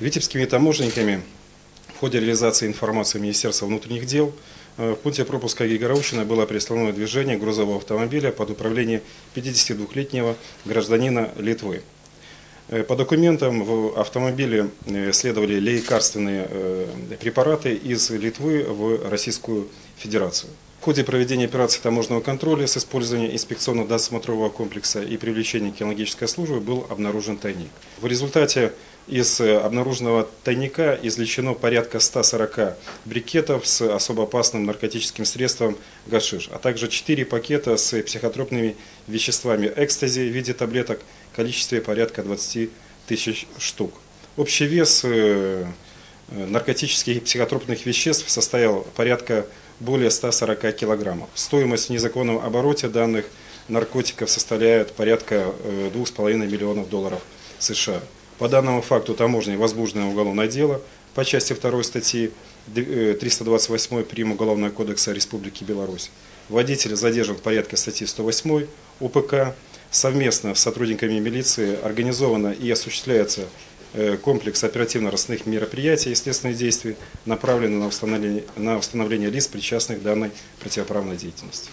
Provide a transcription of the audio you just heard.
Витебскими таможенниками в ходе реализации информации Министерства внутренних дел э, в пункте пропуска Гигораущина было приостановлено движение грузового автомобиля под управлением 52-летнего гражданина Литвы. Э, По документам в автомобиле э, следовали лекарственные препараты из Литвы в Российскую Федерацию. В ходе проведения операции таможенного контроля с использованием инспекционно-досмотрового комплекса и привлечения кинологической службы был обнаружен тайник. В результате из э, обнаруженного тайника извлечено порядка 140 брикетов с особо опасным наркотическим средством гашиш, а также 4 пакета с психотропными веществами экстази в виде таблеток в количестве порядка 20 тысяч штук. Общий вес э, э, наркотических и психотропных веществ составил порядка более 140 килограммов. Стоимость в незаконном обороте данных наркотиков составляет порядка э, 2,5 миллионов долларов США. По данному факту таможней возбуждено уголовное дело по части 2 статьи э, 328 прим. Уголовного кодекса Республики Беларусь. Водитель задержан в порядке статьи 108 УПК. Совместно с сотрудниками милиции организовано и осуществляется э, комплекс оперативно-розыскных мероприятий и следственных действий, направленных на установление, на установление лиц, причастных к данной противоправной деятельности.